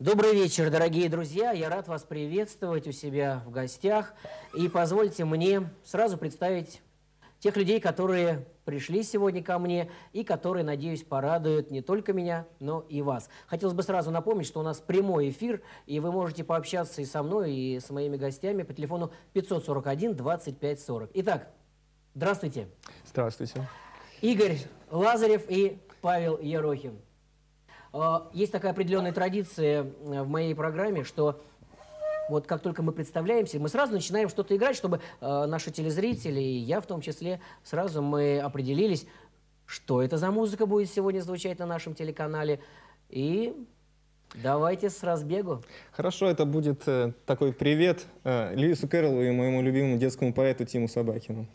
Добрый вечер, дорогие друзья. Я рад вас приветствовать у себя в гостях. И позвольте мне сразу представить тех людей, которые пришли сегодня ко мне и которые, надеюсь, порадуют не только меня, но и вас. Хотелось бы сразу напомнить, что у нас прямой эфир, и вы можете пообщаться и со мной, и с моими гостями по телефону 541 25 40. Итак, здравствуйте. Здравствуйте. Игорь Лазарев и Павел Ерохин. А, есть такая определенная традиция э, в моей программе, что вот как только мы представляемся, мы сразу начинаем что-то играть, чтобы э, наши телезрители, и я в том числе, сразу мы определились, что это за музыка будет сегодня звучать на нашем телеканале. И давайте с разбегу. Хорошо, это будет э, такой привет Льюису Кэрролу и моему любимому детскому поэту Тиму Собакину.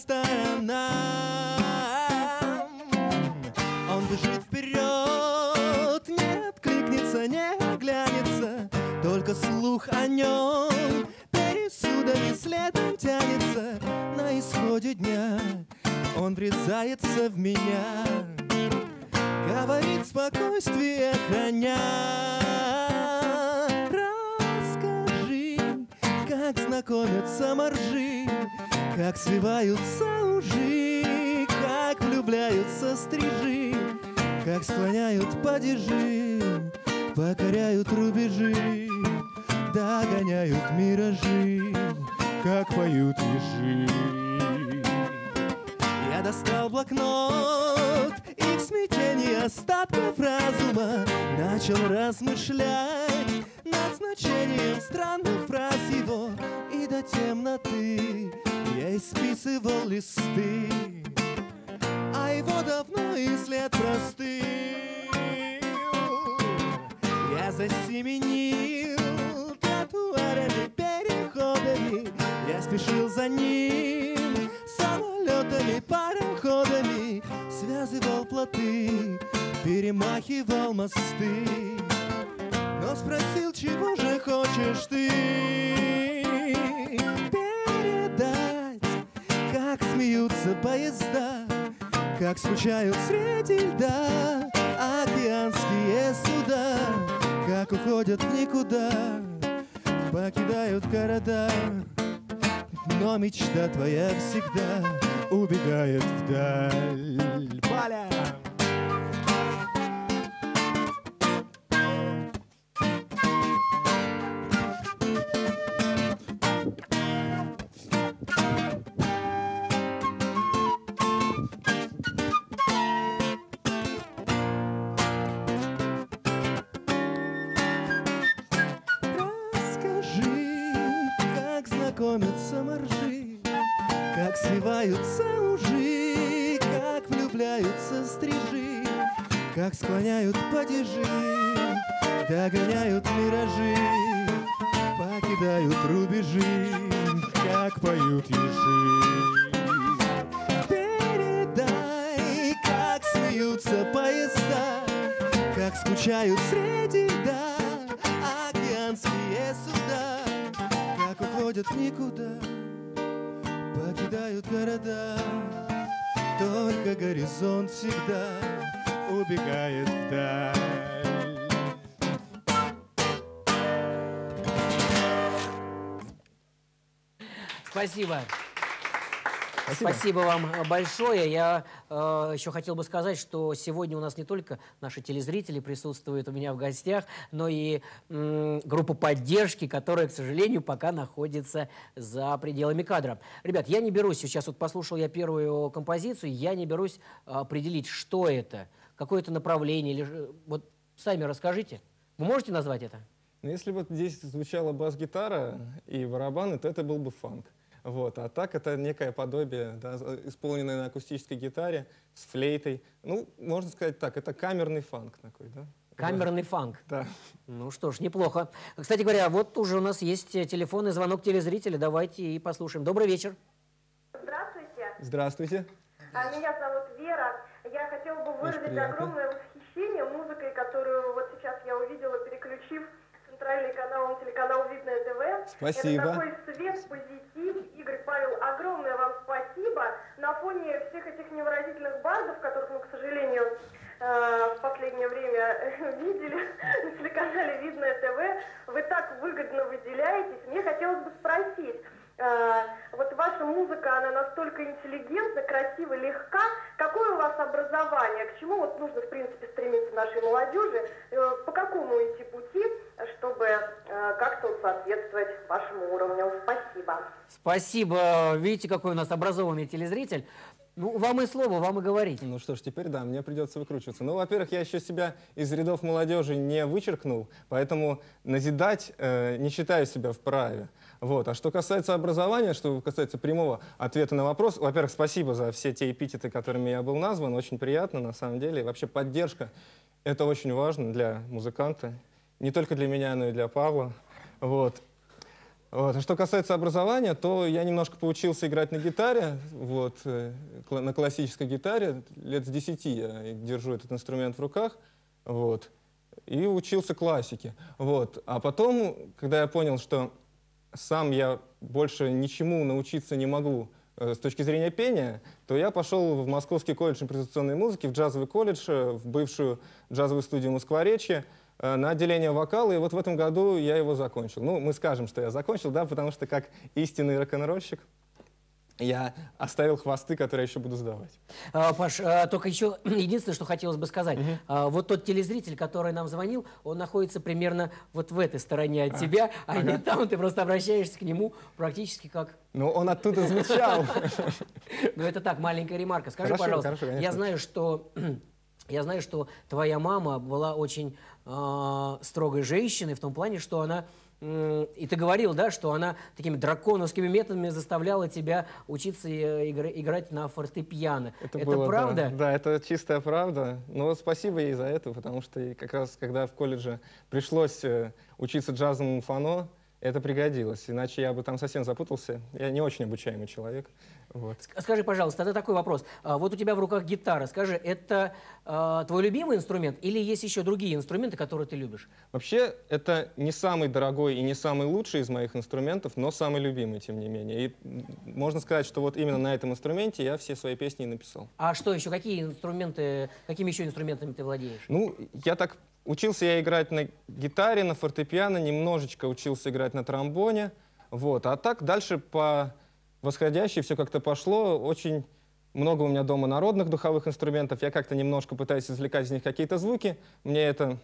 Сторонам Он бежит вперед, не откликнется, не оглянется Только слух о нем пересудами следом тянется. На исходе дня он врезается в меня Говорит спокойствие Как свиваются ужи Как влюбляются стрижи Как склоняют падежи склоняют падежи, догоняют миражи, покидают рубежи, как поют ежи. Передай, как смеются поезда, как скучают среди льда океанские суда, как уходят в никуда, покидают города. Только горизонт всегда убегает вдаль. Спасибо. Спасибо. вам большое. Я э, еще хотел бы сказать, что сегодня у нас не только наши телезрители присутствуют у меня в гостях, но и м, группа поддержки, которая, к сожалению, пока находится за пределами кадра. Ребят, я не берусь, сейчас вот послушал я первую композицию, я не берусь э, определить, что это, какое это направление, или, ж- вот сами расскажите. Вы можете назвать это? Но если вот здесь звучала бас-гитара и барабаны, то это был бы фанк. Вот. А так это некое подобие, да, за- исполненное на акустической гитаре с флейтой. Ну, можно сказать так, это камерный фанк такой, да? Камерный фанк. Да. Ну что ж, неплохо. Кстати говоря, вот уже у нас есть э, телефонный звонок телезрителя. Давайте и послушаем. Добрый вечер. Здравствуйте, Здравствуйте. А, меня зовут Вера. Я хотела бы выразить огромное восхищение музыкой, которую вот сейчас я увидела, переключив центральный канал на телеканал Видное ТВ. Спасибо. Это такой свет, позитив. Игорь Павел, огромное вам спасибо. На фоне всех этих невыразительных бардов, которых мы, к сожалению, э, в последнее время видели на телеканале Видное ТВ, вы так выгодно выделяетесь. Мне хотелось бы спросить, вот ваша музыка, она настолько интеллигентна, красива, легка. Какое у вас образование? К чему вот нужно, в принципе, стремиться нашей молодежи? Э, По какому идти пути, чтобы э, как-то соответствовать вашему уровню? Спасибо. Спасибо. Видите, какой у нас образованный телезритель. Ну, вам и слово, вам и говорить. Ну что ж, теперь да, мне придется выкручиваться. Ну, во-первых, я еще себя из рядов молодежи не вычеркнул, поэтому назидать э, не считаю себя вправе. Вот. А что касается образования, что касается прямого ответа на вопрос, во-первых, спасибо за все те эпитеты, которыми я был назван, очень приятно на самом деле. Вообще поддержка — это очень важно для музыканта, не только для меня, но и для Павла. Вот. Вот. А что касается образования, то я немножко поучился играть на гитаре, вот, э, на классической гитаре. Лет с 10 я держу этот инструмент в руках. Вот. И учился классике. Вот. А потом, когда я понял, что сам я больше ничему научиться не могу э, с точки зрения пения, то я пошел в Московский колледж импровизационной музыки, в джазовый колледж, э, в бывшую джазовую студию Москворечье, э, на отделение вокала, и вот в этом году я его закончил. Ну, мы скажем, что я закончил, да, потому что как истинный рок-н-ролльщик я оставил хвосты, которые я еще буду сдавать. А, Паш, а, только еще единственное, что хотелось бы сказать. А, Вот тот телезритель, который нам звонил, он находится примерно вот в этой стороне от тебя, а не там. Ты просто обращаешься к нему практически как... Но он оттуда звучал. Ну, это так, маленькая ремарка. Скажи, пожалуйста, я знаю, что... Я знаю, что твоя мама была очень а, строгой женщиной в том плане, что она и ты говорил, да, что она такими драконовскими методами заставляла тебя учиться э, игра- играть на фортепиано. Это, было, да. правда? Да, это чистая правда. Но вот спасибо ей за это, потому что как раз когда в колледже пришлось э, учиться джазовому фано, это пригодилось. Иначе я бы там совсем запутался. Я не очень обучаемый человек. Вот. Ск- Скажи, пожалуйста, тогда такой вопрос. А, Вот у тебя в руках гитара. Скажи, это а, твой любимый инструмент или есть еще другие инструменты, которые ты любишь? Вообще, это не самый дорогой и не самый лучший из моих инструментов, но самый любимый, тем не менее. И можно сказать, что вот именно на этом инструменте я все свои песни и написал. А что еще? Какие инструменты, какими еще инструментами ты владеешь? Ну, я так учился я играть на гитаре, на фортепиано, немножечко учился играть на тромбоне, вот. А так дальше по восходящей все как-то пошло. Очень много у меня дома народных духовых инструментов. Я как-то немножко пытаюсь извлекать из них какие-то звуки. Мне это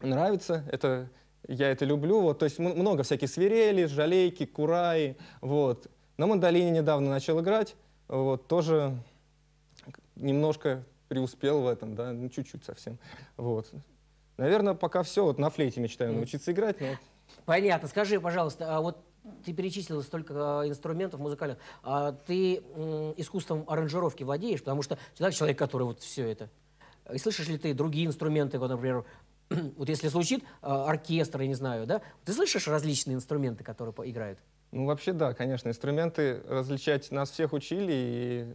нравится, это я это люблю. Вот, то есть много всяких свирели, жалейки, кураи. Вот. На мандолине недавно начал играть. Вот, тоже немножко преуспел в этом, да, ну чуть-чуть совсем. Вот. Наверное, пока все. Вот на флейте мечтаю научиться играть, но Понятно. Скажи, пожалуйста, а вот ты перечислил столько а, инструментов музыкальных. А ты искусством аранжировки владеешь? Потому что человек, человек, который вот все это. И слышишь ли ты другие инструменты, вот, например, вот если звучит а, оркестр, я не знаю, да? Ты слышишь различные инструменты, которые играют? Ну, вообще, да, конечно. Инструменты различать нас всех учили, и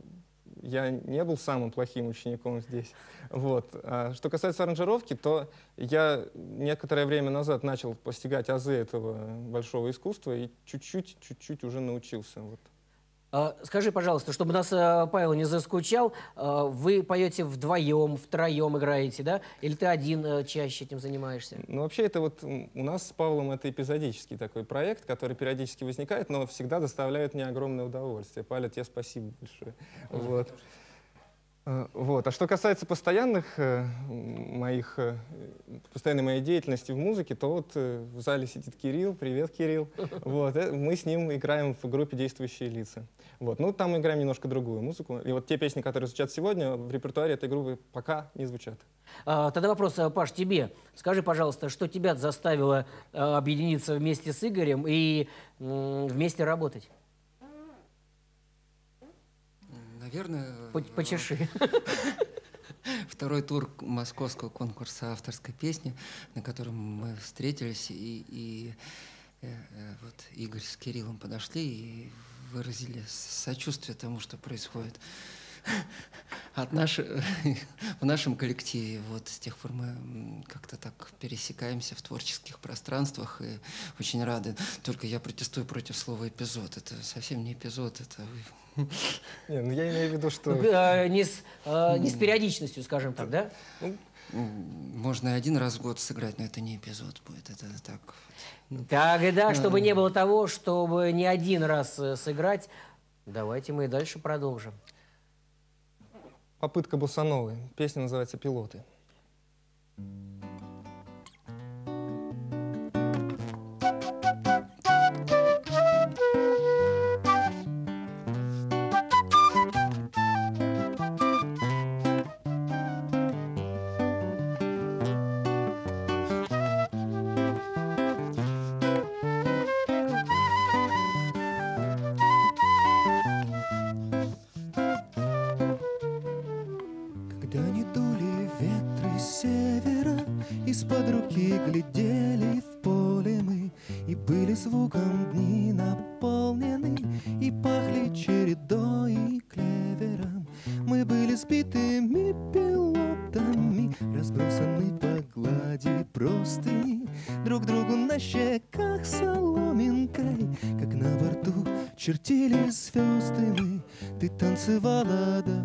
я не был самым плохим учеником здесь. Вот. А что касается аранжировки, то я некоторое время назад начал постигать азы этого большого искусства и чуть-чуть, чуть-чуть уже научился. Вот. А, Скажи, пожалуйста, чтобы нас а, Павел не заскучал, а, вы поете вдвоем, втроем играете, да? Или ты один а, чаще этим занимаешься? Ну, вообще, это вот у нас с Павлом это эпизодический такой проект, который периодически возникает, но всегда доставляет мне огромное удовольствие. Павел, тебе спасибо большое. Вот. Э, Вот. А что касается постоянных э, моих, э, постоянной моей деятельности в музыке, то вот в зале сидит Кирилл. Привет, Кирилл. Вот. Мы с ним играем в группе «Действующие лица». Вот. Ну, там мы играем немножко другую музыку. И вот те песни, которые звучат сегодня, в репертуаре этой группы пока не звучат. А, Тогда вопрос, а, Паш, тебе. Скажи, пожалуйста, что тебя заставило а, объединиться вместе с Игорем и вместе работать? Наверное, э, Почеши. второй тур московского конкурса авторской песни, на котором мы встретились, и, и, э, э, вот Игорь с Кириллом подошли и выразили сочувствие тому, что происходит от наши, в нашем коллективе. Вот с тех пор мы как-то так пересекаемся в творческих пространствах и очень рады. Только я протестую против слова эпизод. Это совсем не эпизод, это Не, ну я имею в виду, что... А, Не с а, не с периодичностью, скажем так, да? М, Можно и один раз в год сыграть, но это не эпизод будет. Это так. Тогда, чтобы не было того, чтобы не один раз э, сыграть, давайте мы и дальше продолжим. Попытка Бусановой. Песня называется «Пилоты». Когда Руки глядели в поле мы, И были звуком дни наполнены, И пахли чередой и клевером. Мы были сбитыми пилотами, Разбросаны по глади простыни, Друг другу на щеках соломинкой, Как на борту чертили звезды мы. Ты танцевала до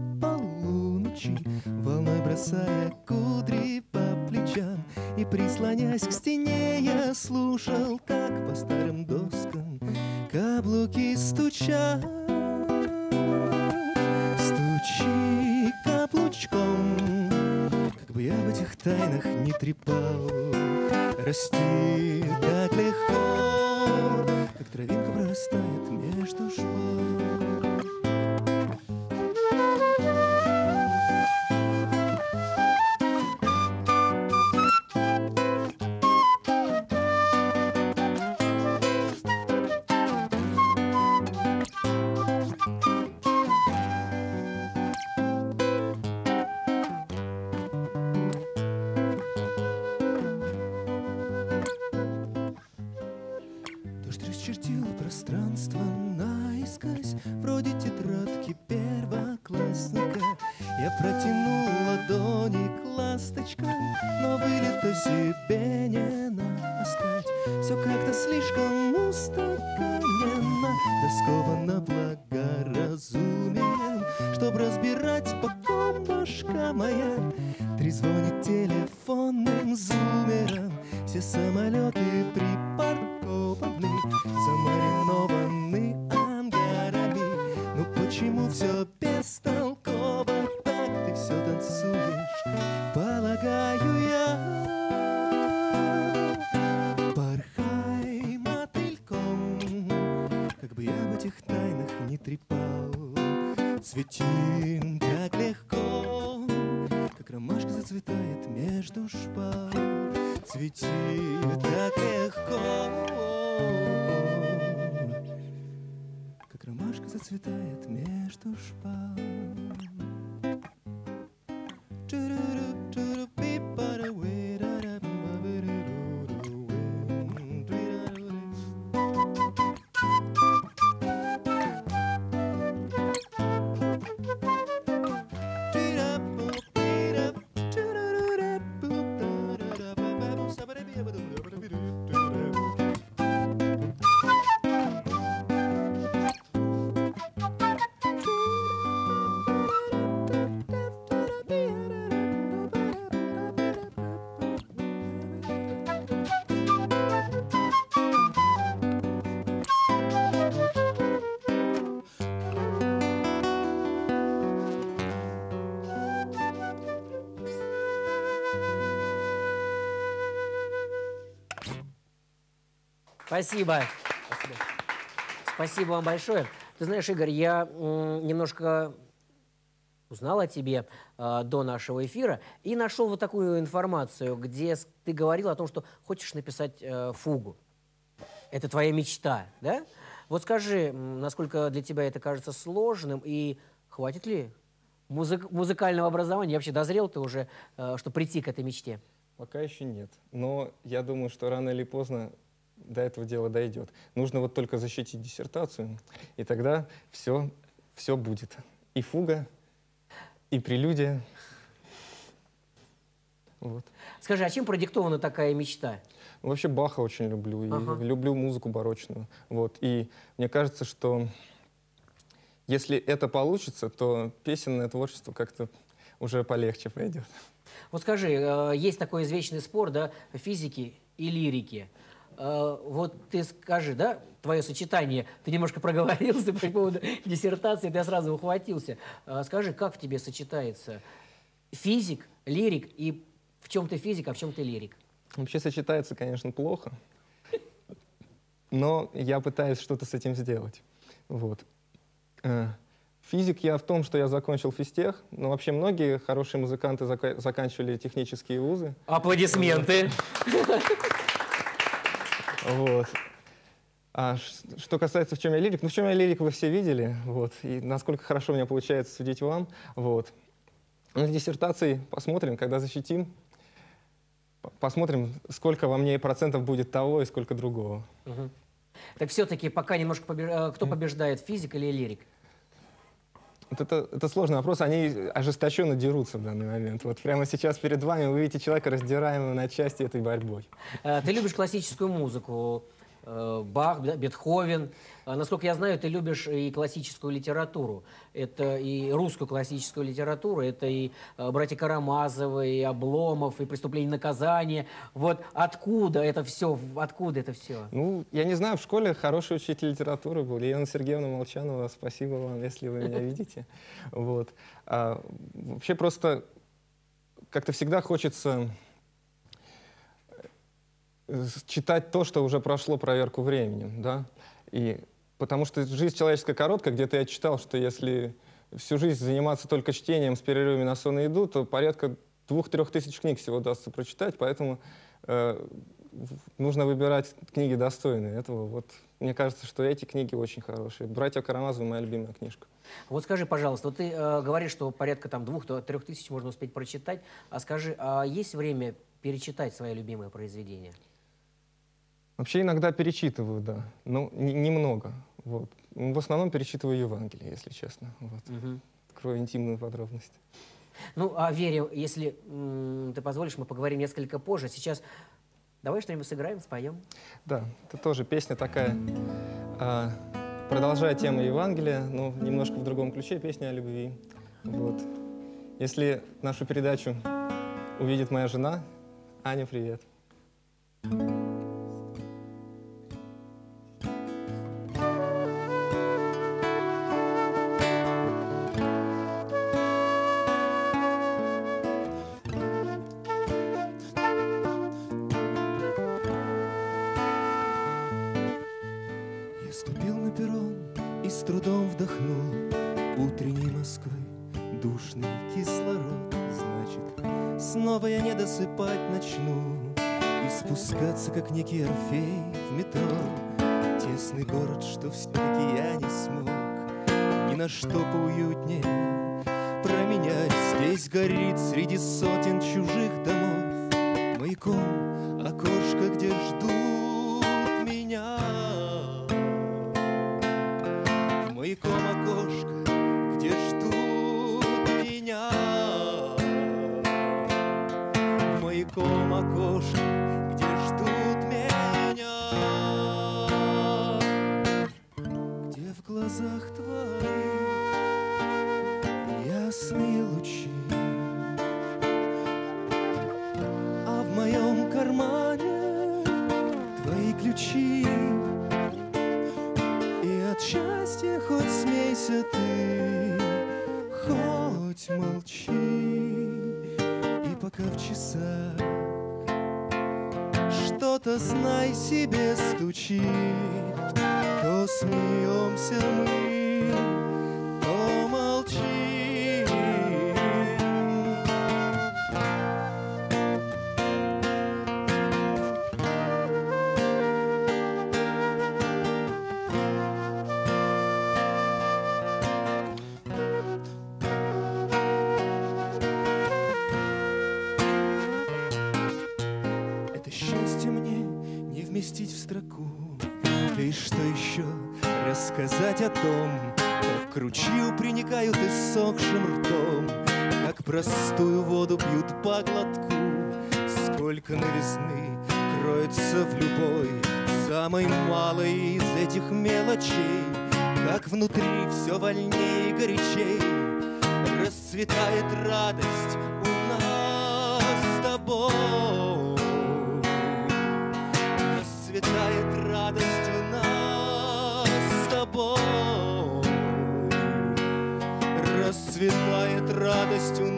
Christine. Все как-то слишком устаканено Да сковано благоразумием. Чтоб разбирать, по ком башка моя Трезвонит телефонным зумером. Все самолеты припаркованы Замаринованы Цветим так легко Как ромашка зацветает между шпал. Цветит так легко Как ромашка зацветает между шпал Спасибо. Спасибо. Спасибо вам большое. Ты знаешь, Игорь, я немножко узнал о тебе э, до нашего эфира и нашел вот такую информацию, где ты говорил о том, что хочешь написать э, фугу. Это твоя мечта, да? Вот скажи, насколько для тебя это кажется сложным и хватит ли музык- музыкального образования? Вообще дозрел ты уже, э, что прийти к этой мечте? Пока еще нет. Но я думаю, что рано или поздно до этого дела дойдет. Нужно вот только защитить диссертацию, и тогда все, все будет. И фуга, и прелюдия. Вот. Скажи, а чем продиктована такая мечта? Вообще Баха очень люблю, и Ага. люблю музыку барочную. Вот. И мне кажется, что если это получится, то песенное творчество как-то уже полегче пойдет. Вот скажи, э, есть такой извечный спор, да, физики и лирики. Э, Вот ты скажи, да, твое сочетание, ты немножко проговорился по поводу диссертации, ты сразу ухватился. Э, Скажи, как в тебе сочетается физик, лирик, и в чем ты физик, а в чем ты лирик? Вообще сочетается, конечно, плохо, но я пытаюсь что-то с этим сделать. Вот. Э, Физик я в том, что я закончил физтех, но вообще многие хорошие музыканты зака- заканчивали технические вузы. Аплодисменты. Вот. А ш- что касается, в чем я лирик, ну, в чем я лирик, вы все видели, вот, и насколько хорошо у меня получается судить вам, вот. Ну, с диссертацией посмотрим, когда защитим, посмотрим, сколько во мне процентов будет того и сколько другого. Мгм. Так все-таки пока немножко побе- э, кто побеждает, физик или лирик? Вот это, это сложный вопрос, они ожесточенно дерутся в данный момент. Вот прямо сейчас перед вами вы видите человека, раздираемого на части этой борьбой. Э, Ты любишь классическую музыку, Бах, да, Бетховен. А, Насколько я знаю, ты любишь и классическую литературу. Это и русскую классическую литературу, это и э, братья Карамазовы, и Обломов, и «Преступление и наказание». Вот откуда это все? Откуда это все? Ну, я не знаю, в школе хороший учитель литературы был. Елена Сергеевна Молчанова, спасибо вам, если вы меня видите. Вот. А, вообще просто как-то всегда хочется э, читать то, что уже прошло проверку временем, да, и потому что жизнь человеческая короткая, где-то я читал, что если всю жизнь заниматься только чтением с перерывами на сон и еду, то порядка двух-трех тысяч книг всего удастся прочитать, поэтому э, нужно выбирать книги достойные этого. Вот мне кажется, что эти книги очень хорошие. «Братья Карамазовы» — моя любимая книжка. Вот скажи, пожалуйста, вот ты э, говоришь, что порядка там двух-трех тысяч можно успеть прочитать. А скажи, а есть время перечитать свое любимое произведение? Вообще иногда перечитываю, да, но не- немного. Вот. В основном перечитываю Евангелие, если честно. Вот. Мгм. Открою интимную подробность. Ну, о вере, если ты позволишь, мы поговорим несколько позже. Сейчас давай что-нибудь сыграем, споем. Да, это тоже песня такая, а, продолжая тему Евангелия, но немножко в другом ключе, песня о любви. Вот. Если нашу передачу увидит моя жена, Аня, привет. Я спускаться, как некий Орфей в метро. Тесный город, что все-таки я не смог Ни на что поуютнее променять. Здесь горит среди сотен чужих домов. Маяком окошко, где ждут внутри все вольнее и горячей. Расцветает радость у нас с тобой. Расцветает радость у нас с тобой. Расцветает радость у нас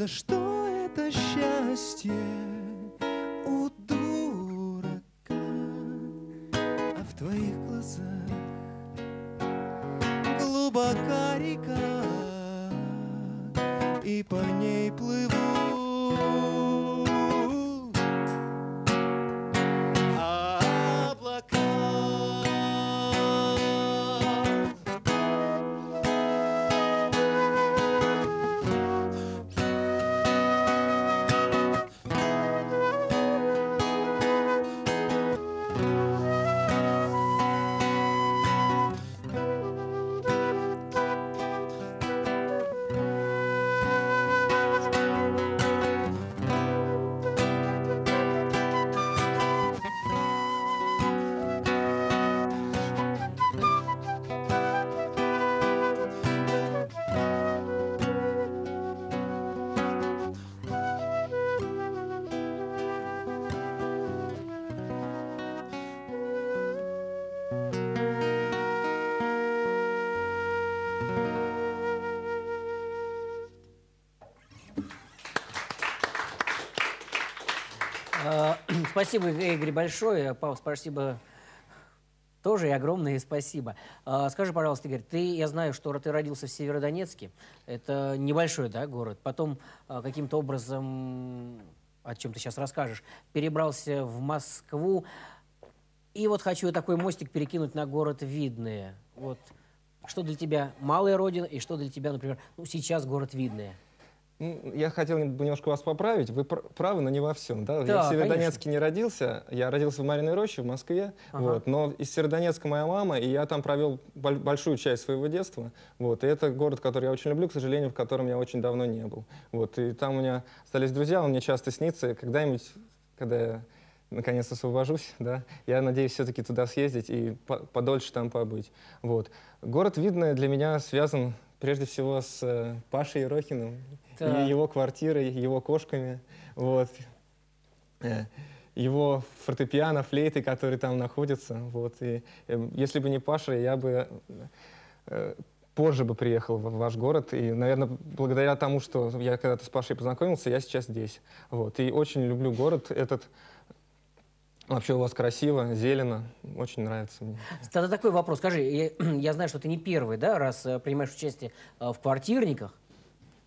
за что это счастье у дурака, а в твоих глазах глубока река, и по ней плывут Спасибо, Игорь, большое. Павел, спасибо тоже и огромное спасибо. А, Скажи, пожалуйста, Игорь, ты, я знаю, что ты родился в Северодонецке. Это небольшой, да, город. Потом а, каким-то образом, о чем ты сейчас расскажешь, перебрался в Москву. И вот хочу такой мостик перекинуть на город Видное. Вот что для тебя малая родина и что для тебя, например, ну, сейчас город Видное. Я хотел нем- немножко вас поправить. Вы пр- правы, но не во всем. Да? я Да, в Северодонецке не родился. Я родился в Мариной роще в Москве. Ага. Вот, но из Северодонецка моя мама, и я там провел боль- большую часть своего детства. Вот, и это город, который я очень люблю, к сожалению, в котором я очень давно не был. Вот, и там у меня остались друзья, он мне часто снится. Когда-нибудь, когда я наконец освобожусь, да, я надеюсь все-таки туда съездить и по- подольше там побыть. Вот. Город Видное для меня связан прежде всего с э, Пашей Ерохиным, И его квартирой, его кошками, вот, Э, его фортепиано, флейты, которые там находятся. Вот, и, э, если бы не Паша, я бы э, позже бы приехал в ваш город. И, наверное, благодаря тому, что я когда-то с Пашей познакомился, я сейчас здесь. Вот, и очень люблю город этот. Вообще у вас красиво, зелено, очень нравится мне. Тогда такой вопрос. Скажи, я, знаю, что ты не первый, да, раз э, принимаешь участие в квартирниках,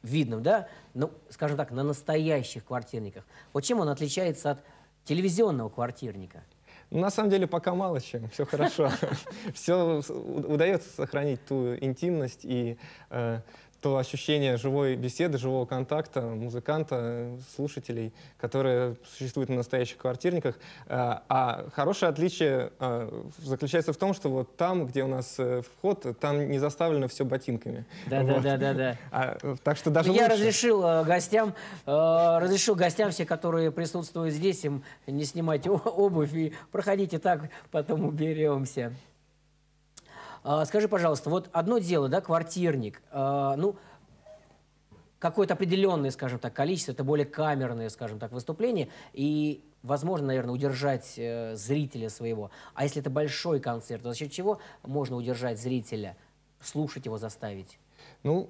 видном, да, ну, скажем так, на настоящих квартирниках. Вот чем он отличается от телевизионного квартирника? Ну, На самом деле пока мало чем, все хорошо. Все удается сохранить ту интимность и э, то ощущение живой беседы, живого контакта музыканта, слушателей, которое существует на настоящих квартирниках. Э, А хорошее отличие э, заключается в том, что вот там, где у нас э, вход, там не заставлено все ботинками. Да, да, Вот. да, да, да. А, э, Так что даже Я лучше. разрешил гостям, разрешил гостям все, которые присутствуют здесь, им не снимать обувь и проходите так, потом уберемся. А, скажи, пожалуйста, вот одно дело, да, квартирник. а, ну, какое-то определенное, скажем так, количество, это более камерные, скажем так, выступления, и возможно, наверное, удержать э, зрителя своего. А если это большой концерт, то за счет чего можно удержать зрителя, слушать его заставить? Ну,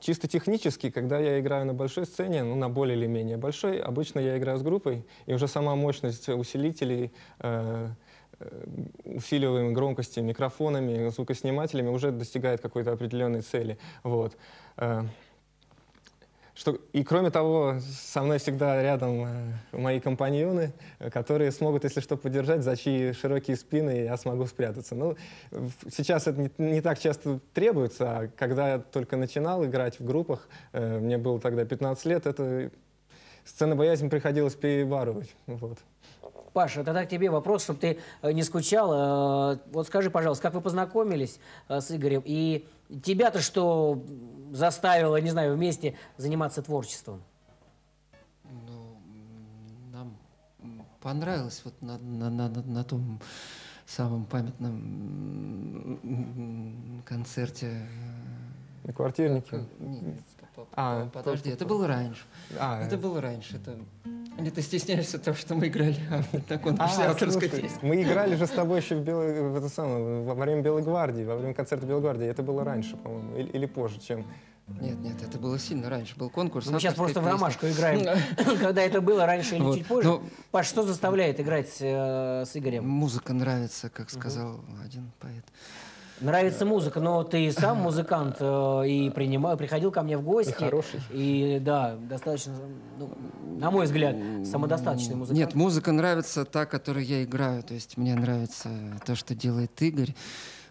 чисто технически, когда я играю на большой сцене, ну, на более или менее большой, обычно я играю с группой, и уже сама мощность усилителей, э, э, усиливаемой громкости микрофонами, звукоснимателями уже достигает какой-то определенной цели. Вот. Э, что, и кроме того, со мной всегда рядом э, мои компаньоны, которые смогут, если что, поддержать, за чьи широкие спины я смогу спрятаться. Ну, сейчас это не, не так часто требуется, а когда я только начинал играть в группах, мне было тогда 15 лет, это сцена боязнь приходилось перебарывать. Вот. Паша, тогда к тебе вопрос, чтобы ты э, не скучал. Э, вот скажи, пожалуйста, как вы познакомились э, с Игорем? И тебя-то что заставило, не знаю, вместе заниматься творчеством? Ну, нам понравилось вот на, на, на, на том самом памятном концерте. На квартирнике? Нет, а, подожди, это было раньше. А, это было раньше. Это или ты стесняешься того, что мы играли на конкурсе а, авторской слушай, песни? Мы играли же с тобой еще в, Белой, в это самое, во время Белой гвардии, во время концерта Белой гвардии. Это было раньше, по-моему, или, или позже, чем... Нет, нет, это было сильно раньше. Был конкурс. Мы сейчас просто песни. в ромашку играем. Когда это было раньше или вот. чуть позже. Но... Паш, что заставляет играть э, с Игорем? Музыка нравится, как сказал угу. один поэт. Нравится музыка, но ты сам музыкант э, и принимал, приходил ко мне в гости. Хороший. И да, достаточно, ну, на мой взгляд, самодостаточный музыкант. Нет, музыка нравится та, которую я играю. То есть мне нравится то, что делает Игорь.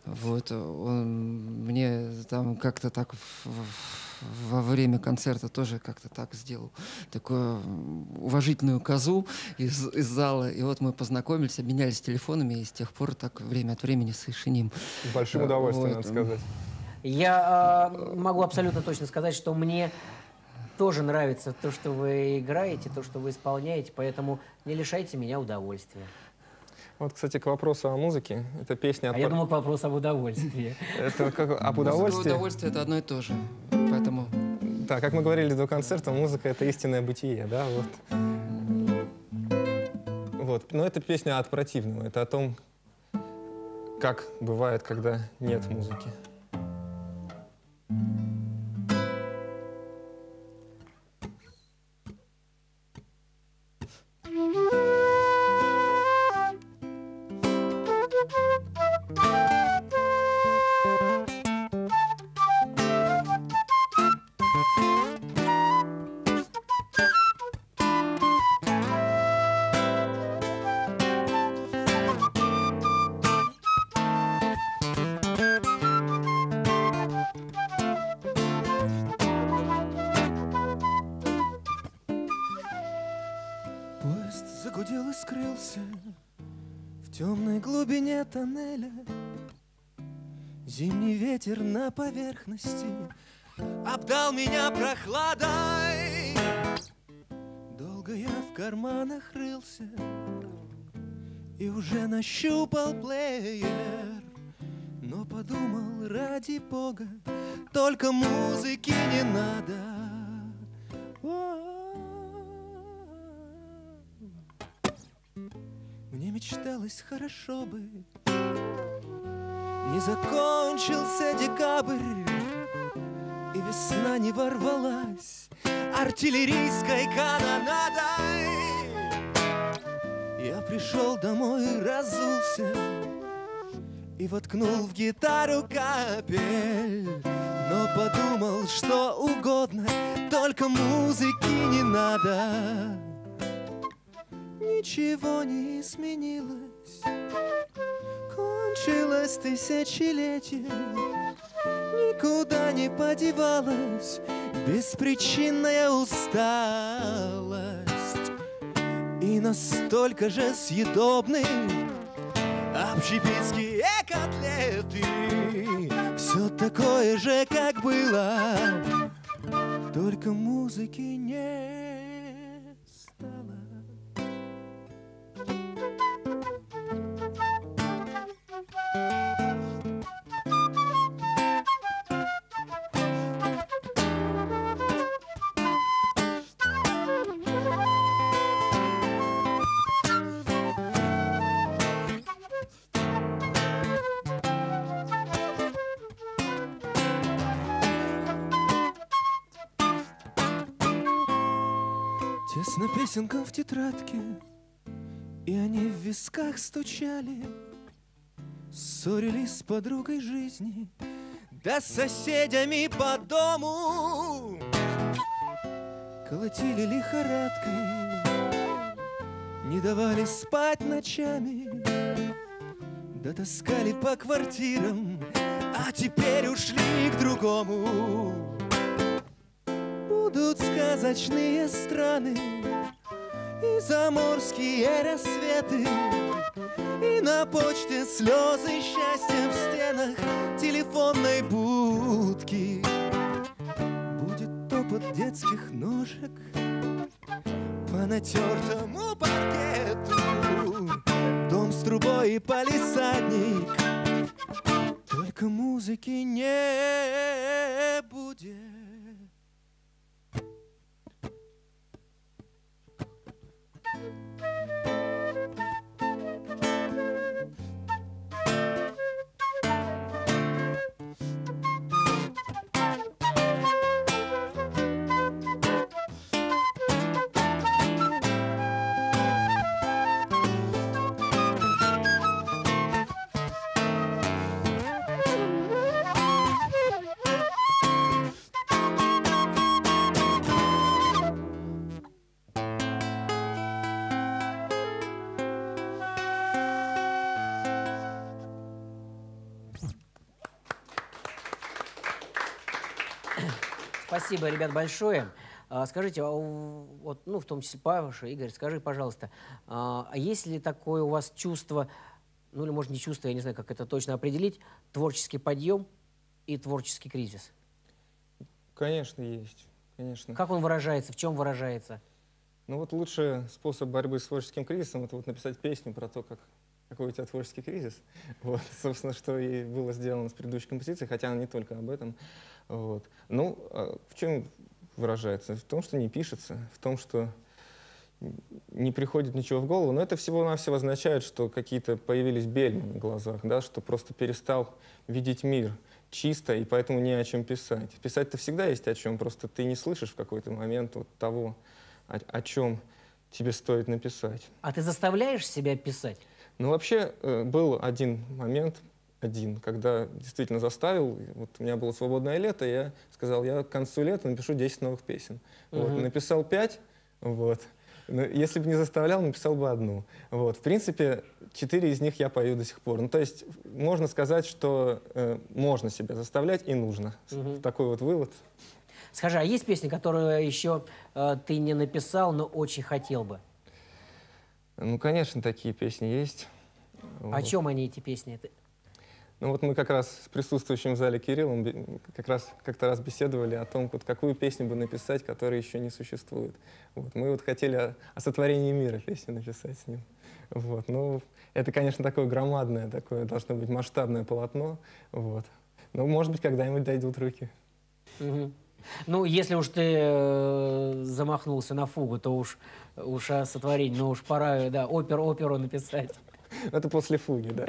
Вот, он мне там как-то так в, в, во время концерта тоже как-то так сделал такую уважительную козу из, из зала. И вот мы познакомились, обменялись телефонами, и с тех пор так время от времени совершеним. С большим удовольствием, вот. надо сказать. Я э, могу абсолютно точно сказать, что мне тоже нравится то, что вы играете, то, что вы исполняете, поэтому не лишайте меня удовольствия. Вот, кстати, к вопросу о музыке. Это песня... А я думал, к вопросу об удовольствии. Это как об удовольствии. Удовольствие — это одно и то же. Поэтому... Да, как мы говорили до концерта, музыка — это истинное бытие, да, вот. Вот, но это песня от противного. Это о том, как бывает, когда нет музыки. тоннеля ветер на поверхности Обдал меня прохладой. Долго я в карманах рылся И уже нащупал плеер Но подумал, ради бога Только музыки не надо. Мне мечталось хорошо бы Не закончился декабрь И весна не ворвалась. Артиллерийской канонадой Я пришел домой, разулся И воткнул в гитару капель. Но подумал, что угодно Только музыки не надо. Ничего не изменилось Кончилось тысячелетие Никуда не подевалась Беспричинная усталость. И настолько же съедобны Общепитские котлеты. Все такое же, как было Только музыки не песенкам в тетрадке, и они в висках стучали, Ссорились с подругой жизни, да с соседями по дому. Колотили лихорадкой, не давали спать ночами, да таскали по квартирам, а теперь ушли к другому. Будут сказочные страны и заморские рассветы, и на почте слезы счастья в стенах телефонной будки. Будет топот детских ножек по натертому паркету, дом с трубой и палисадник. Только музыки не Спасибо, ребят, большое. А, Скажите, а вот, ну, в том числе Павша, Игорь, скажи, пожалуйста, а а есть ли такое у вас чувство, ну или может не чувство, я не знаю, как это точно определить, творческий подъем и творческий кризис? Конечно, есть. Конечно. Как он выражается, в чем выражается? Ну вот лучший способ борьбы с творческим кризисом это вот написать песню про то, как какой у тебя творческий кризис. Вот, собственно, что и было сделано с предыдущей композицией, хотя она не только об этом. Вот. Ну, а в чем выражается? В том, что не пишется, в том, что не приходит ничего в голову, но это всего-навсего означает, что какие-то появились бельмы на глазах, да, что просто перестал видеть мир чисто, и поэтому не о чем писать. Писать-то всегда есть о чем, просто ты не слышишь в какой-то момент вот того, о, о чем тебе стоит написать. А ты заставляешь себя писать? Ну, вообще, э, был один момент, один, когда действительно заставил. Вот у меня было свободное лето, я сказал, я к концу лета напишу 10 новых песен. Вот, Мгм. написал 5, вот. Но если бы не заставлял, написал бы одну. Вот. В принципе, четыре из них я пою до сих пор. Ну, то есть можно сказать, что э, можно себя заставлять и нужно. Мгм. Такой вот вывод. Скажи, а есть песни, которые еще э, ты не написал, но очень хотел бы? Ну, конечно, такие песни есть. О Вот. чем они, эти песни? Ну вот мы как раз с присутствующим в зале Кириллом как раз как-то раз беседовали о том, вот какую песню бы написать, которая еще не существует. Вот. Мы вот хотели о, о сотворении мира песню написать с ним. Вот. Ну, это, конечно, такое громадное, такое должно быть масштабное полотно. Вот. Но, может быть, когда-нибудь дойдут руки. Мгм. Ну, если уж ты э, замахнулся на фугу, то уж, уж о сотворении, ну уж пора, да, опер, оперу написать. Это после фуги, да.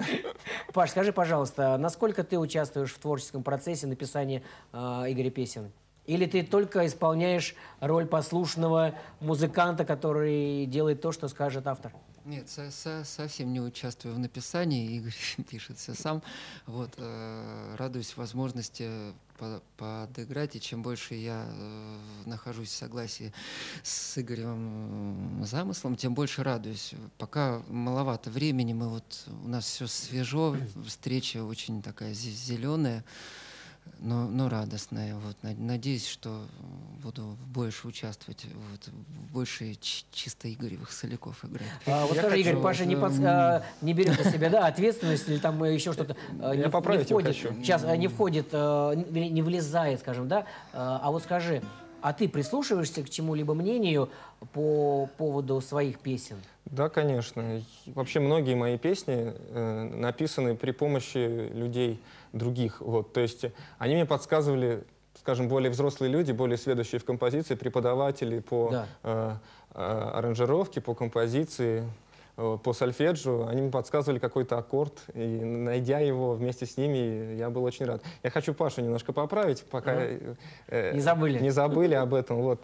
Паш, скажи, пожалуйста, насколько ты участвуешь в творческом процессе написания э, Игоря песен? Или ты только исполняешь роль послушного музыканта, который делает то, что скажет автор? Нет, со- со- совсем не участвую в написании. Игорь пишет все сам. Вот, э, радуюсь возможности по- подыграть, и чем больше я э, нахожусь в согласии с Игоревым э, замыслом, тем больше радуюсь. Пока маловато времени, мы вот у нас все свежо, встреча очень такая зеленая, но, но радостная. Вот. Над- Надеюсь, что буду больше участвовать, вот, больше чисто Игоревых соляков играть. А, вот Я скажи, хочу, Игорь, Паша не, подс- а, не берет на себя да, ответственность или там э, еще что-то э, не, Я в- поправить не его входит, хочу. сейчас э, не входит, э, не- не влезает, скажем, да? Э, А вот скажи, а ты прислушиваешься к чему-либо мнению по поводу своих песен? Да, конечно. Вообще многие мои песни э, написаны при помощи людей других. Вот. То есть э, они мне подсказывали, скажем, более взрослые люди, более следующие в композиции, преподаватели по Да. э, э, аранжировке, по композиции, э, по сольфеджио. Они мне подсказывали какой-то аккорд, и найдя его вместе с ними, я был очень рад. Я хочу Пашу немножко поправить, пока э, э, Не забыли. не забыли об этом. Вот.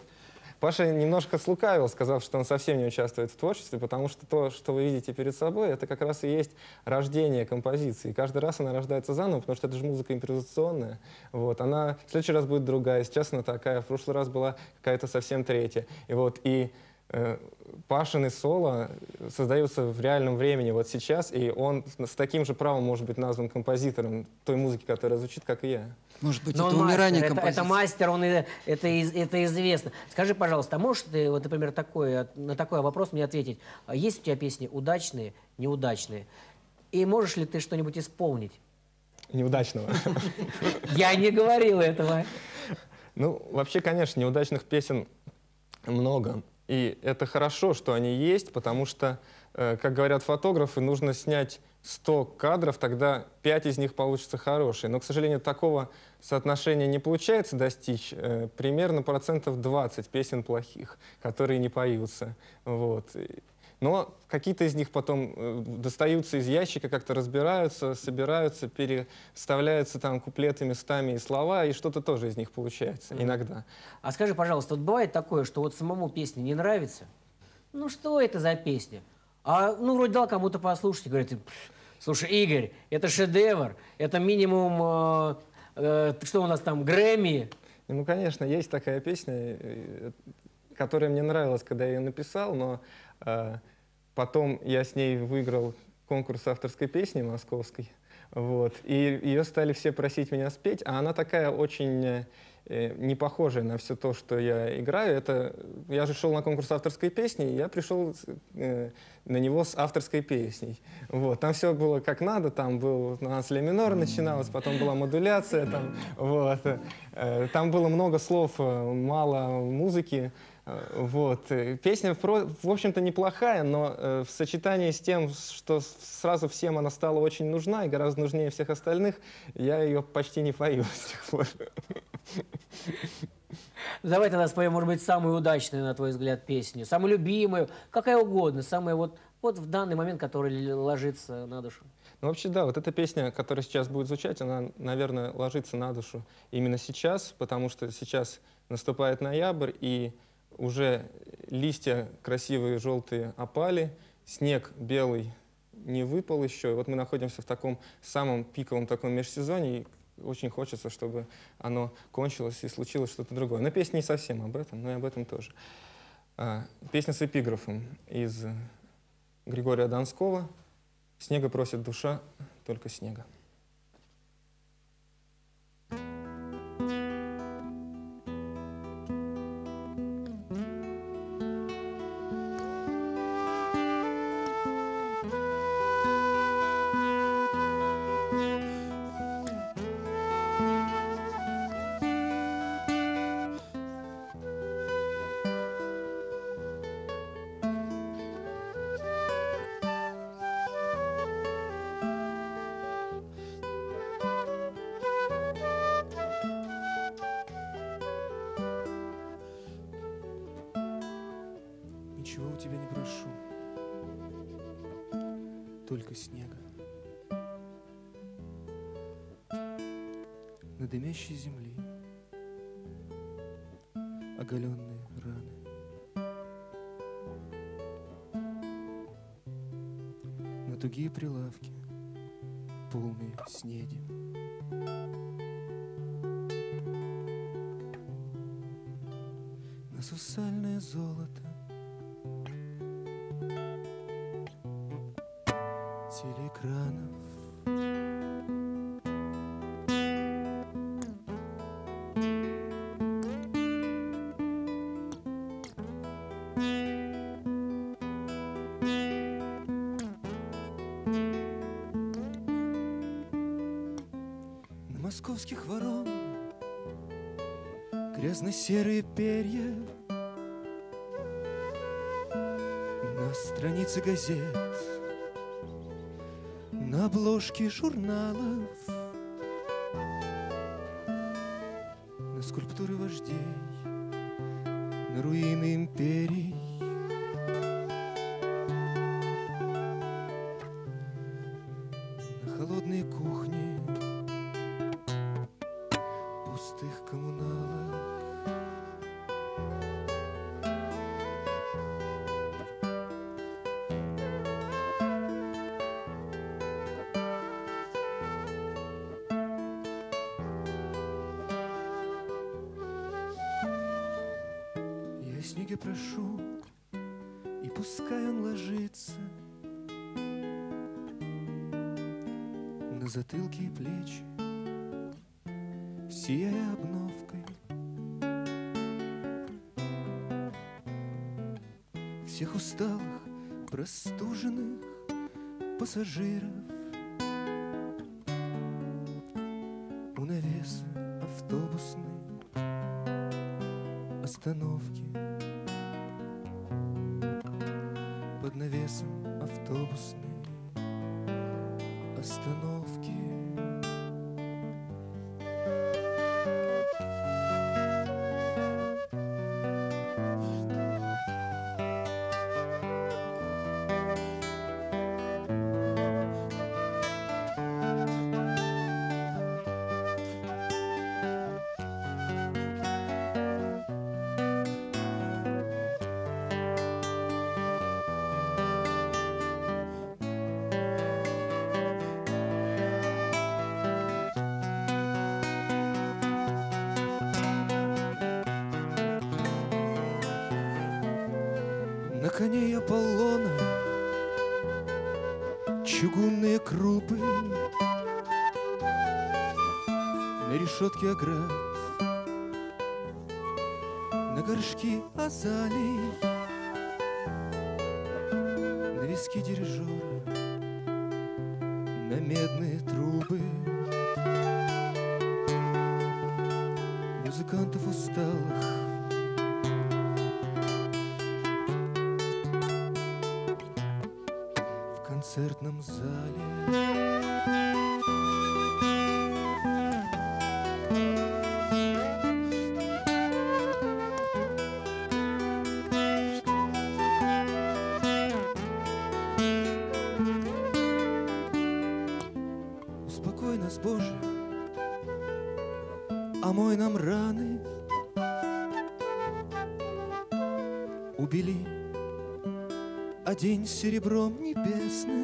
Паша немножко слукавил, сказав, что он совсем не участвует в творчестве, потому что то, что вы видите перед собой, это как раз и есть рождение композиции. Каждый раз она рождается заново, потому что это же музыка импровизационная. Вот. Она в следующий раз будет другая, сейчас она такая, в прошлый раз была какая-то совсем третья. И вот и Пашины соло создаются в реальном времени вот сейчас, и он с таким же правом может быть назван композитором той музыки, которая звучит, как и я. Может быть, Но это умирание мастер, это, композиции. это мастер, он, это, это известно. Скажи, пожалуйста, а можешь ты, вот, например, такой, на такой вопрос мне ответить? А Есть у тебя песни удачные, неудачные? И можешь ли ты что-нибудь исполнить? Неудачного. Я не говорил этого. Ну, вообще, конечно, неудачных песен много. И это хорошо, что они есть, потому что, э, как говорят фотографы, нужно снять 100 кадров, тогда 5 из них получатся хорошие. Но, к сожалению, такого соотношения не получается достичь. Э, примерно процентов 20 песен плохих, которые не поются. Вот. Но какие-то из них потом э, достаются из ящика, как-то разбираются, собираются, переставляются там куплеты местами и слова, и что-то тоже из них получается иногда. А скажи, пожалуйста, вот бывает такое, что вот самому песня не нравится? Ну что это за песня? А ну вроде дал кому-то послушать, и говорит, «Пф, слушай, Игорь, это шедевр, это минимум, э, э, что у нас там, Грэмми. Ну, конечно, есть такая песня, э, которая мне нравилась, когда я ее написал, но потом я с ней выиграл конкурс авторской песни московской. Вот, и ее стали все просить меня спеть, а она такая очень э, не похожая на все то, что я играю. Это, я же шел на конкурс авторской песни, и я пришел э, на него с авторской песней. Вот, там все было как надо, там был на ля минор начиналось, потом была модуляция, там, вот, э, там было много слов, мало музыки. Вот. э, Песня, в общем-то, неплохая, но э, в сочетании с тем, что сразу всем она стала очень нужна и гораздо нужнее всех остальных, я ее почти не пою с тех пор. Давай тогда споем, может быть, самую удачную, на твой взгляд, песню, самую любимую, какая угодно, самая вот, вот в данный момент, которая ложится на душу. Ну, вообще, да, вот эта песня, которая сейчас будет звучать, она, наверное, ложится на душу именно сейчас, потому что сейчас наступает ноябрь, и уже листья красивые желтые опали, снег белый не выпал еще. И вот мы находимся в таком самом пиковом таком межсезонье, и очень хочется, чтобы оно кончилось и случилось что-то другое. Но песня не совсем об этом, но и об этом тоже. А, Песня с эпиграфом из Григория Донского «Снега просит душа, только снега». Странице газет на обложке журналов, на скульптуры вождей, на руины империй. Коне Аполлона. Чугунные крупы. На решетке оград. На горшки азалий. На виски дирижера омой нам раны, убели а день серебром небесным.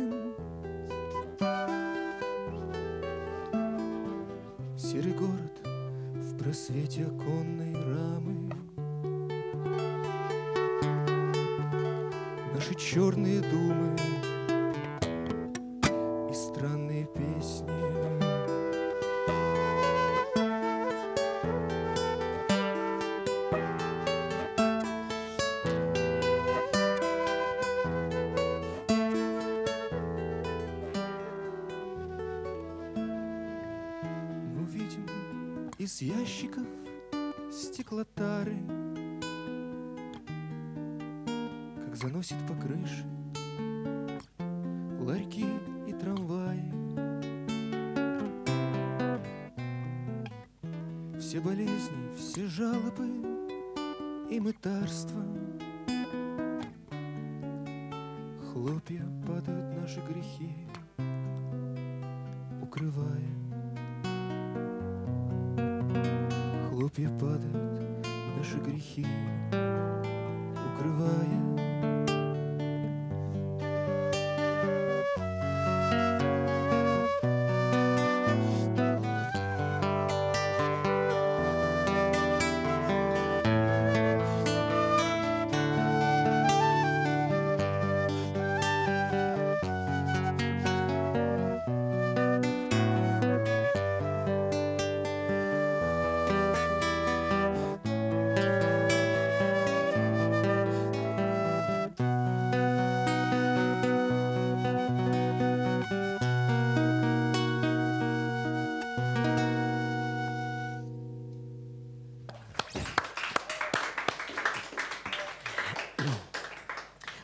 И мытарства Хлопья падают наши грехи, укрывая Хлопья падают наши грехи, укрывая.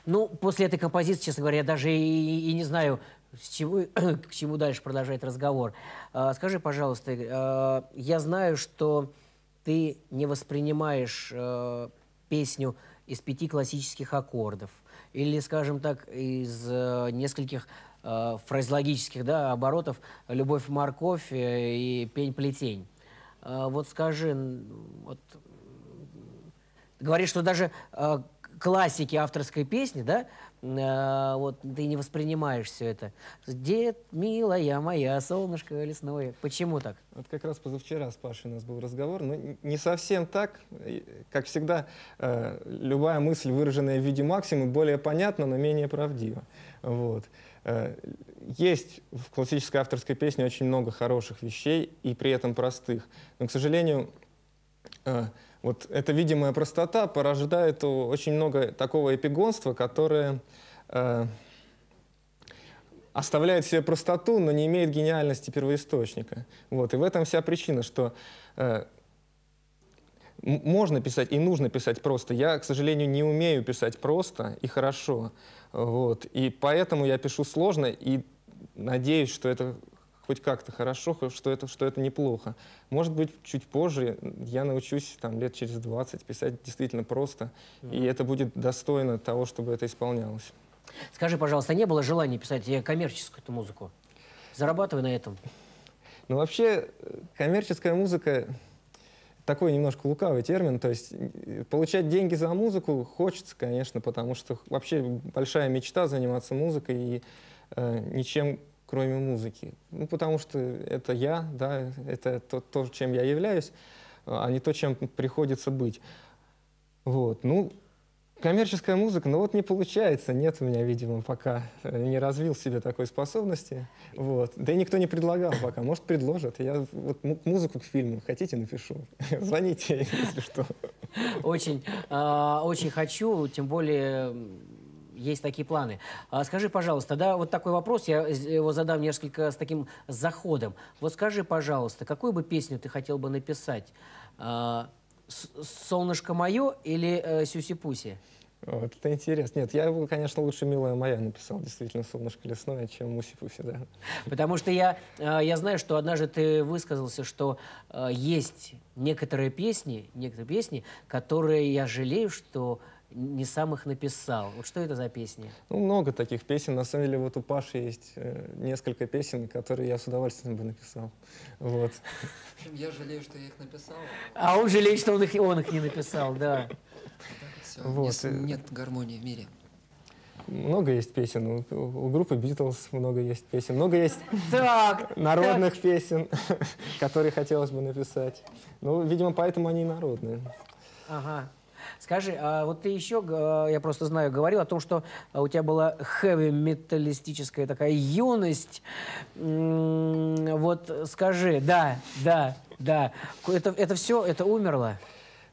Ну, после этой композиции, честно говоря, я даже и, и не знаю, с чего, к чему дальше продолжать разговор. А, скажи, пожалуйста, а, я знаю, что ты не воспринимаешь а, песню из пяти классических аккордов или, скажем так, из а, нескольких а, фразеологических да, оборотов «любовь-морковь» э, и «пень-плетень». А, вот скажи, вот, говоришь, что даже э, классики авторской песни, да, э, вот ты не воспринимаешь все это. Дед, милая моя, солнышко лесное. Почему так? Вот как раз позавчера с Пашей у нас был разговор, но не совсем так. Как всегда, э, любая мысль, выраженная в виде максимы, более понятна, но менее правдива. Вот. Э, Есть в классической авторской песне очень много хороших вещей и при этом простых. Но, к сожалению, вот эта видимая простота порождает очень много такого эпигонства, которое э, оставляет себе простоту, но не имеет гениальности первоисточника. Вот. И в этом вся причина, что э, можно писать и нужно писать просто. Я, к сожалению, не умею писать просто и хорошо. Вот. И поэтому я пишу сложно и надеюсь, что это хоть как-то хорошо, что это, что это неплохо. Может быть, чуть позже я научусь там, лет через 20 писать действительно просто, и это будет достойно того, чтобы это исполнялось. Скажи, пожалуйста, не было желания писать э, коммерческую эту музыку? Зарабатывай на этом. Ну, вообще, э, коммерческая музыка такой немножко лукавый термин. То есть э, получать деньги за музыку хочется, конечно, потому что вообще большая мечта заниматься музыкой и э, ничем кроме музыки. Ну, потому что это я, да, это то, то, чем я являюсь, а не то, чем приходится быть. Вот, ну, коммерческая музыка, ну вот не получается, нет у меня, видимо, пока э, не развил себе такой способности, вот. Да и никто не предлагал пока, может, предложат. Я вот му- музыку к фильму хотите, напишу. Звоните, если что. Очень, а, очень хочу, тем более есть такие планы. А скажи, пожалуйста, да, вот такой вопрос, я его задам несколько с таким заходом. Вот скажи, пожалуйста, какую бы песню ты хотел бы написать? А, «С- «Солнышко мое» или э, «Сюси-пуси»? Вот, это интересно. Нет, я его, конечно, лучше «Милая моя» написал, действительно, «Солнышко лесное», чем «Муси-пуси», да. Потому что я, э, я знаю, что однажды ты высказался, что э, есть некоторые песни, некоторые песни, которые я жалею, что не сам их написал. Вот что это за песни? Ну, много таких песен. На самом деле, вот у Паши есть э, несколько песен, которые я с удовольствием бы написал. Вот. Я жалею, что я их написал. А он жалеет, что он их, он их не написал, да. Все, Вот, нет гармонии в мире. Много есть песен. У, у группы Битлз много есть песен. Много есть Так, народных песен, которые хотелось бы написать. Ну, видимо, поэтому они и народные. ага. Скажи, а вот ты еще, г- я просто знаю, говорил о том, что а, у тебя была хэви-металлистическая такая юность. Вот скажи, да, да, да. Это, это все, это умерло?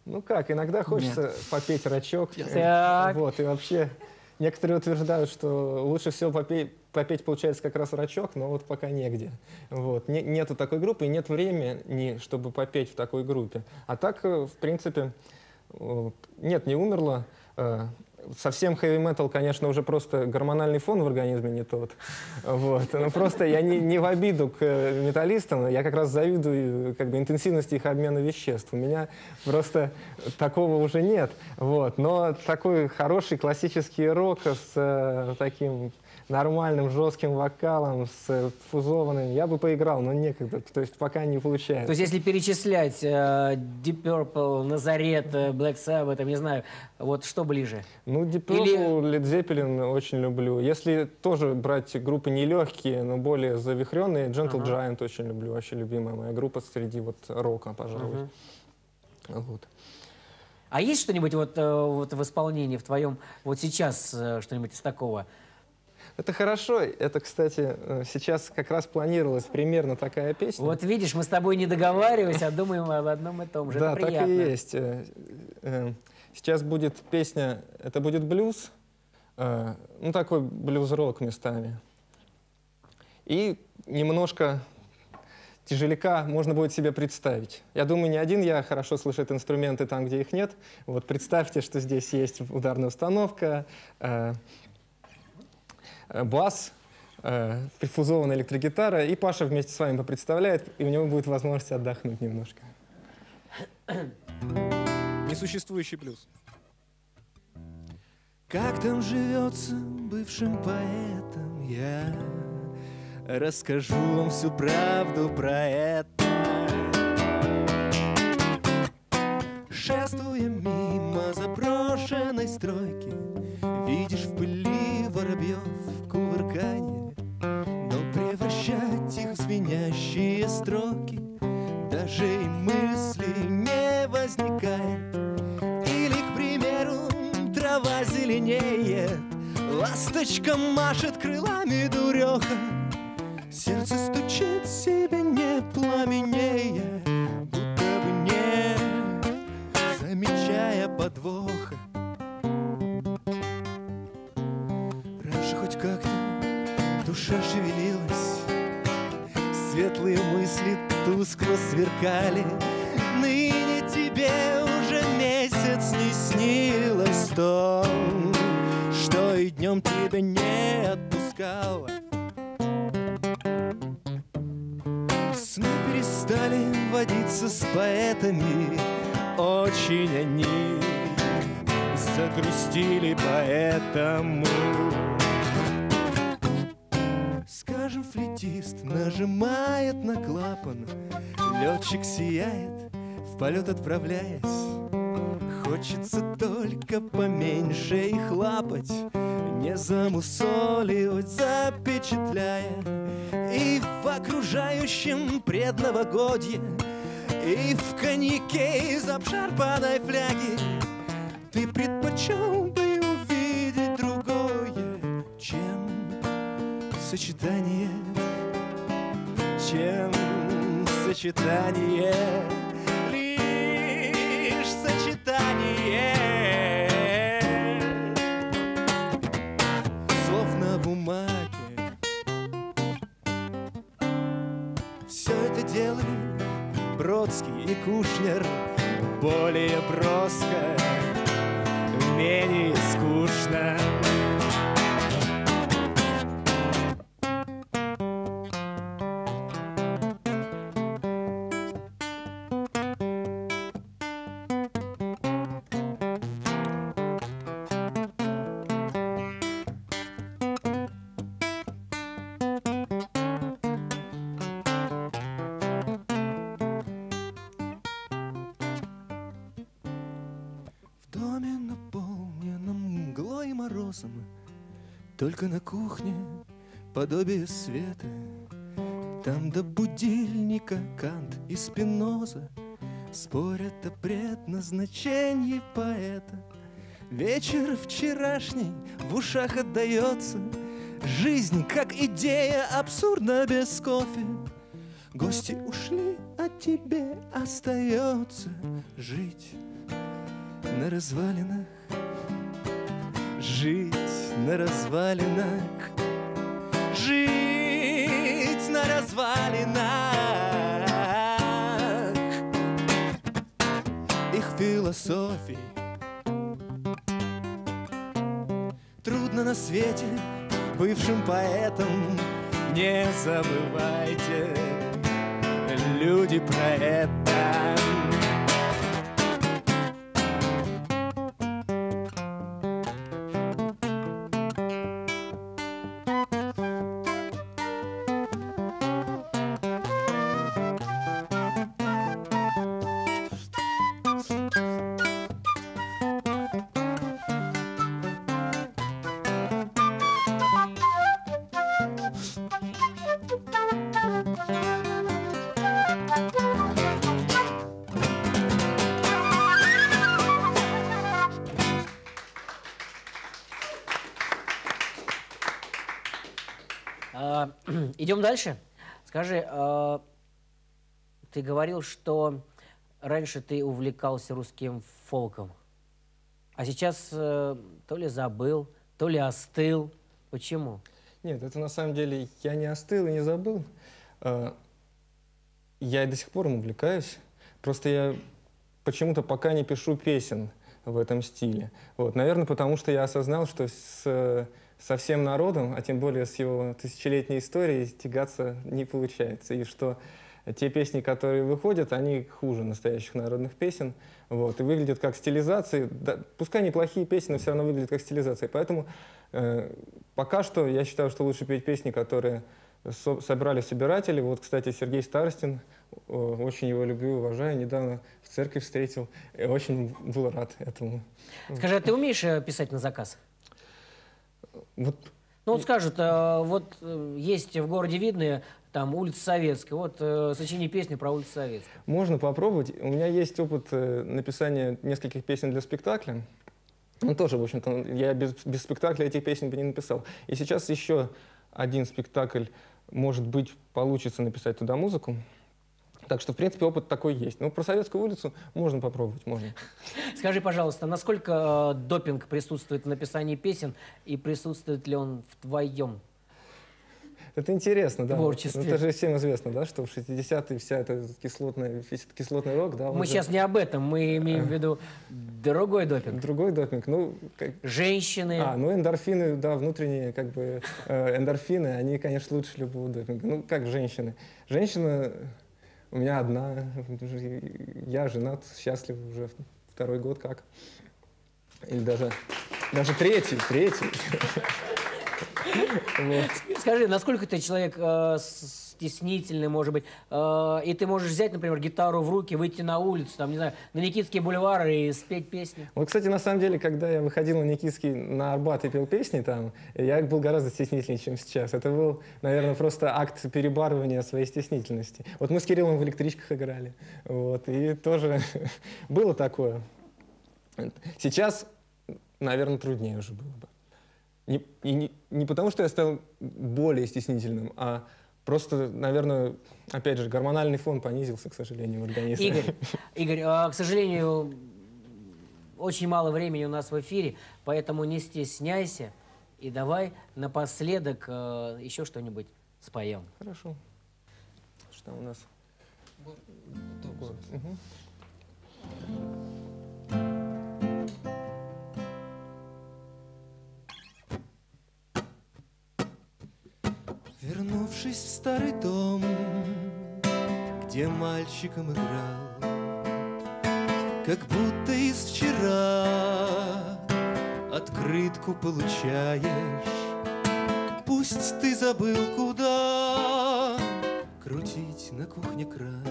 Ну как, иногда хочется попеть рачок. Так. Вот, и вообще некоторые утверждают, что лучше всего попе- попеть получается как раз рачок, но вот пока негде. Вот. Не- нету такой группы, и нет времени, чтобы попеть в такой группе. А так, э, в принципе, э, нет, не умерло. Э, Совсем heavy metal, конечно, уже просто гормональный фон в организме не тот. Вот. Но просто я не, не в обиду к э, металлистам, я как раз завидую как бы, интенсивности их обмена веществ. У меня просто такого уже нет. Вот. Но такой хороший классический рок с э, таким нормальным жестким вокалом, с э, фузованным, я бы поиграл, но некогда. То есть пока не получается. То есть если перечислять э, Deep Purple, Назарет, э, Black Sabbath, там, не знаю, вот что ближе? Ну, Deep Или- Purple, Led Zeppelin очень люблю. Если тоже брать группы нелегкие, но более завихренные, Gentle Ага. Giant очень люблю, вообще любимая моя группа среди вот рока, пожалуй. Мгм. Вот. А есть что-нибудь вот, э, вот в исполнении в твоем, вот сейчас что-нибудь из такого? Это хорошо. Это, кстати, э, сейчас как раз планировалась примерно такая песня. Вот видишь, мы с тобой не договариваемся, а думаем об одном и том же. да, так и есть. Э, э, Сейчас будет песня, это будет блюз, ну такой блюз-рок местами. И немножко тяжеляка можно будет себе представить. Я думаю, не один я хорошо слышит инструменты там, где их нет. Вот представьте, что здесь есть ударная установка, э, бас, э, прифузованная электрогитара, и Паша вместе с вами попредставляет, и у него будет возможность отдохнуть немножко. Несуществующий блюз. Как там живется бывшим поэтом я Расскажу вам всю правду про это Шествуя мимо заброшенной стройки Видишь в пыли воробьев строки Даже и мысли не возникает. Или, к примеру, трава зеленеет Ласточка машет крылами дуреха. Сердце стучит себе не пламенея Будто бы не замечая подвоха. Раньше хоть как-то душа шевелилась Светлые мысли тускло сверкали. Ныне тебе уже месяц не снилось то Что и днем тебя не отпускало. Сны перестали водиться с поэтами. Очень они загрустили поэтому Скажем, флетист нажимает на клапан. Летчик сияет, в полет отправляясь. Хочется только поменьше их лапать Не замусоливать, запечатляя. И в окружающем предновогодье И в коньяке из обшарпанной фляги. Ты предпочел сочетание Чем сочетание Лишь сочетание. Словно бумаги Все это делали Бродский и Кушнер Более броско Менее скучно Только на кухне подобие света. Там до будильника Кант и Спиноза Спорят о предназначении поэта. Вечер вчерашний в ушах отдается, Жизнь, как идея, абсурдна без кофе. Гости ушли, а тебе остается жить на развалинах Жить на развалинах. Жить на развалинах. Их философии Трудно на свете бывшим поэтам Не забывайте, люди про это дальше. Скажи, а, ты говорил, что раньше ты увлекался русским фолком, а сейчас э, то ли забыл, то ли остыл. Почему? Нет, это на самом деле я не остыл и не забыл. Э, Я и до сих пор им увлекаюсь. Просто я почему-то пока не пишу песен в этом стиле. Вот, наверное, потому что я осознал, что с, э, со всем народом, а тем более с его тысячелетней историей, тягаться не получается. И что те песни, которые выходят, они хуже настоящих народных песен. Вот, и выглядят как стилизации. Да, пускай неплохие песни, но все равно выглядят как стилизации. Поэтому э, пока что я считаю, что лучше петь песни, которые со- собрали собиратели. Вот, кстати, Сергей Старостин, э, очень его люблю, уважаю, недавно в церкви встретил, очень был рад этому. Скажи, а ты умеешь э, писать на заказ? Вот Ну вот скажут, э, вот э, есть в городе Видное, там улица Советская, вот э, сочини песню про улицу Советскую. Можно попробовать. У меня есть опыт э, написания нескольких песен для спектакля. Ну, тоже, в общем-то, я без, без спектакля этих песен бы не написал. И сейчас еще один спектакль, может быть, получится написать туда музыку. Так что, в принципе, опыт такой есть. Ну, про Советскую улицу можно попробовать, можно. Скажи, пожалуйста, насколько э, допинг присутствует в написании песен и присутствует ли он в твоем? Это интересно, да. Творчестве. Это же всем известно, да, что в 60-е вся эта кислотная, весь этот кислотный рок, да, Мы же сейчас не об этом, мы имеем в виду другой допинг. Другой допинг, ну, как, Женщины. А, ну эндорфины, да, внутренние, как бы, э, эндорфины, они, конечно, лучше любого допинга. Ну, как женщины. Женщина у меня одна, я женат, счастлив уже второй год как. Или даже, даже третий, третий. Скажи, насколько ты человек э, стеснительный, может быть, э, и ты можешь взять, например, гитару в руки, выйти на улицу, там, не знаю, на Никитский бульвар и спеть песни? Вот, кстати, на самом деле, когда я выходил на Никитский на Арбат и пел песни там, я был гораздо стеснительнее, чем сейчас. Это был, наверное, просто акт перебарывания своей стеснительности. Вот мы с Кириллом в электричках играли, вот, и тоже было такое. Сейчас, наверное, труднее уже было бы. Не, и не, не потому, что я стал более стеснительным, а просто, наверное, опять же, гормональный фон понизился, к сожалению, в организме. Игорь, Игорь, а, к сожалению, очень мало времени у нас в эфире, поэтому не стесняйся и давай напоследок э, еще что-нибудь споем. Хорошо. Что у нас? Автобус. Вернувшись в старый дом, где мальчиком играл, Как будто из вчера открытку получаешь. Пусть ты забыл, куда крутить на кухне кран,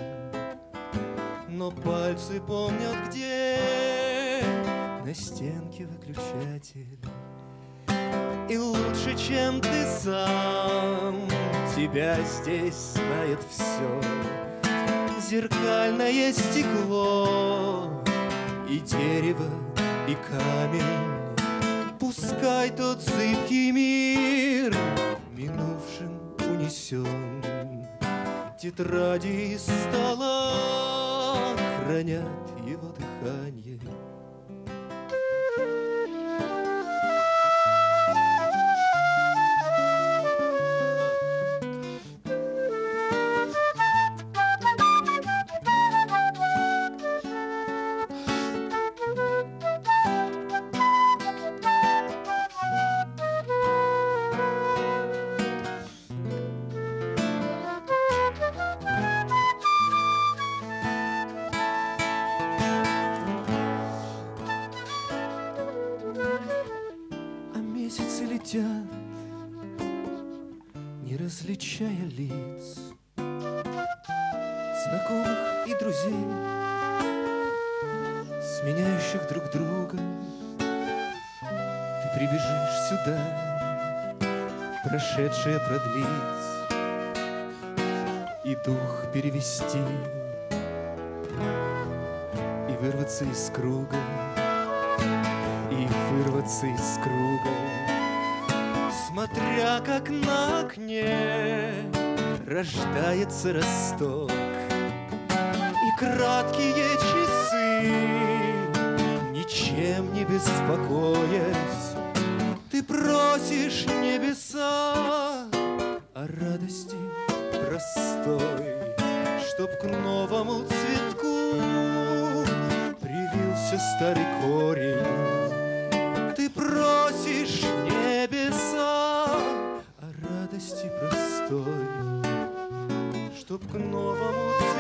Но пальцы помнят, где на стенке выключатель. И лучше, чем ты сам, тебя здесь знает все. Зеркальное стекло и дерево, и камень. Пускай тот зыбкий мир минувшим унесен. Тетради из стола хранят его друг друга Ты прибежишь сюда, прошедшее продлить И дух перевести И вырваться из круга и вырваться из круга. Смотря как на окне рождается росток, и краткие часы, ничем не беспокоясь, ты просишь небеса о радости простой, чтоб к новому цветку привился старый корень. Ты просишь небеса о радости простой, Чтоб к новому цветку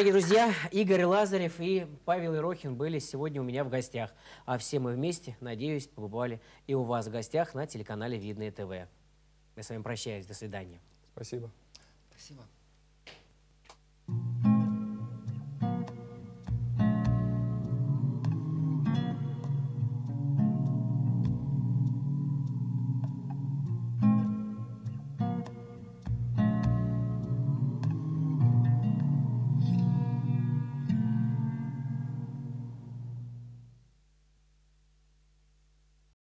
Дорогие друзья, Игорь Лазарев и Павел Ирохин были сегодня у меня в гостях. А все мы вместе, надеюсь, побывали и у вас в гостях на телеканале «Видное ТВ». Я с вами прощаюсь. До свидания. Спасибо. Спасибо.